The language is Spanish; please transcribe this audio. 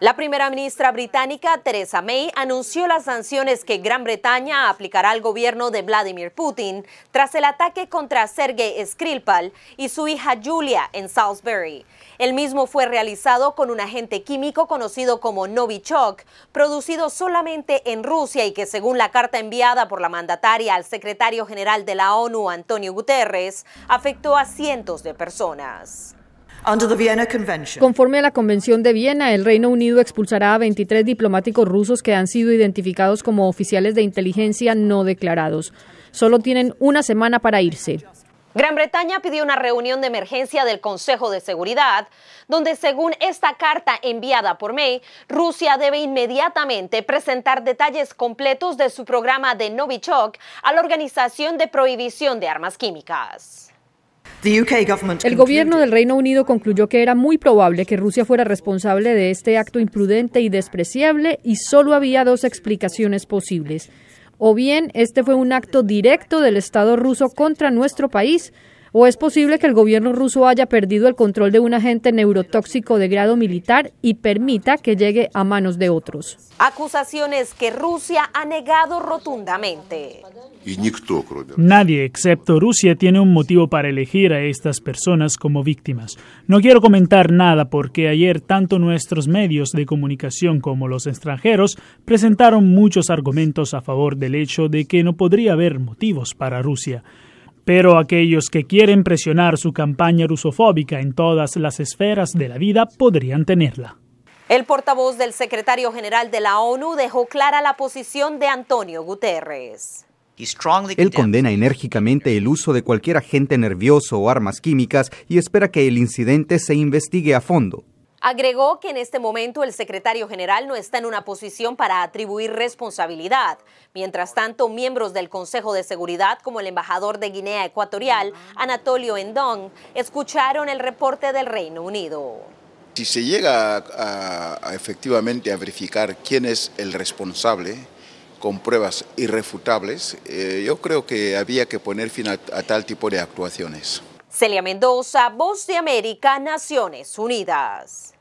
La primera ministra británica Theresa May anunció las sanciones que Gran Bretaña aplicará al gobierno de Vladimir Putin tras el ataque contra Sergei Skripal y su hija Julia en Salisbury. El mismo fue realizado con un agente químico conocido como Novichok, producido solamente en Rusia y que según la carta enviada por la mandataria al secretario general de la ONU, Antonio Guterres, afectó a cientos de personas. Conforme a la Convención de Viena, el Reino Unido expulsará a 23 diplomáticos rusos que han sido identificados como oficiales de inteligencia no declarados. Solo tienen una semana para irse. Gran Bretaña pidió una reunión de emergencia del Consejo de Seguridad, donde según esta carta enviada por May, Rusia debe inmediatamente presentar detalles completos de su programa de Novichok a la Organización de Prohibición de Armas Químicas. El gobierno del Reino Unido concluyó que era muy probable que Rusia fuera responsable de este acto imprudente y despreciable y solo había dos explicaciones posibles. O bien este fue un acto directo del Estado ruso contra nuestro país, ¿O es posible que el gobierno ruso haya perdido el control de un agente neurotóxico de grado militar y permita que llegue a manos de otros? Acusaciones que Rusia ha negado rotundamente. Nadie excepto Rusia tiene un motivo para elegir a estas personas como víctimas. No quiero comentar nada porque ayer tanto nuestros medios de comunicación como los extranjeros presentaron muchos argumentos a favor del hecho de que no podría haber motivos para Rusia pero aquellos que quieren presionar su campaña rusofóbica en todas las esferas de la vida podrían tenerla. El portavoz del secretario general de la ONU dejó clara la posición de Antonio Guterres. Él condena enérgicamente el uso de cualquier agente nervioso o armas químicas y espera que el incidente se investigue a fondo. Agregó que en este momento el secretario general no está en una posición para atribuir responsabilidad. Mientras tanto, miembros del Consejo de Seguridad, como el embajador de Guinea Ecuatorial, Anatolio Endong, escucharon el reporte del Reino Unido. Si se llega a, efectivamente a verificar quién es el responsable, con pruebas irrefutables, eh, yo creo que había que poner fin a tal tipo de actuaciones. Celia Mendoza, Voz de América, Naciones Unidas.